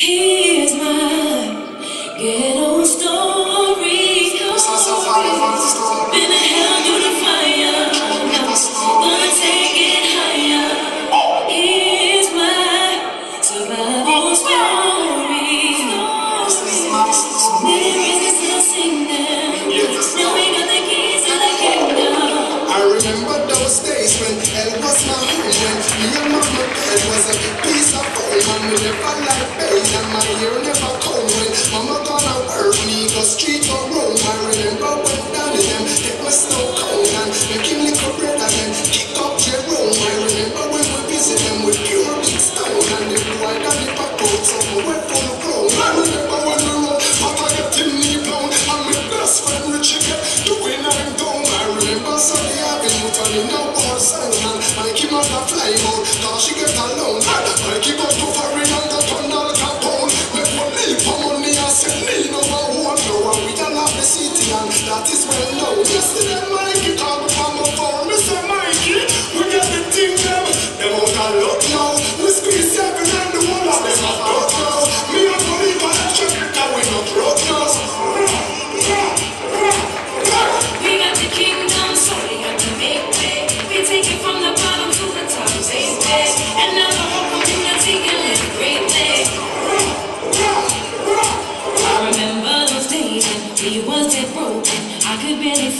Here's my ghetto story. story. Been the hell through the fire. Gonna take it higher. Here's my survival story. So there is a singer. Now we got the keys to the kingdom. I remember those days when hell was my home. When me and mama dead was a piece of home. And we never like flame on. Now she get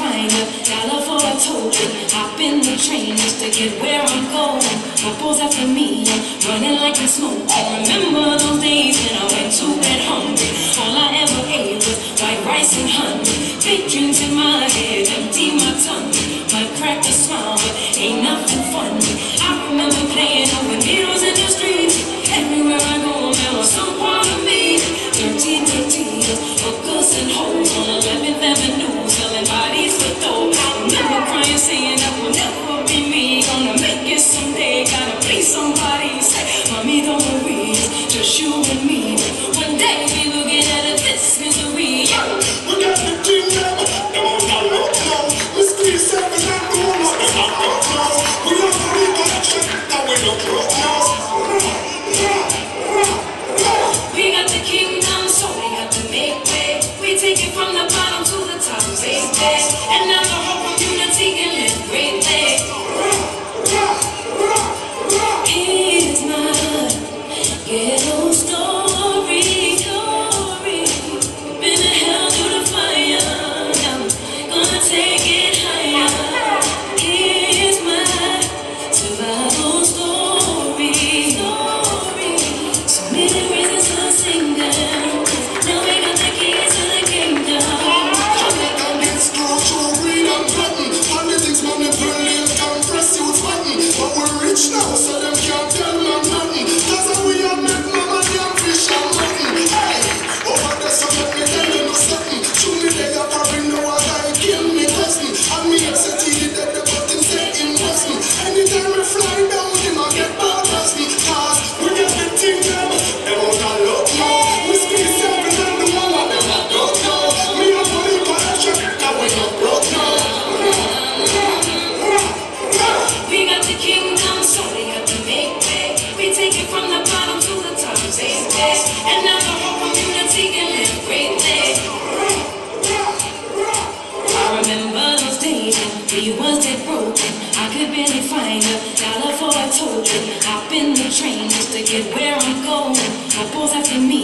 I love all I told you. I've been the train just to get where I'm going. My bull's after me, I'm running like a smoke. I remember those days when I went to bed hungry. All I ever ate was white rice and honey. days. till you was that broken. I could barely find a dollar for a token. Hop in the train just to get where I'm going. Couples after me.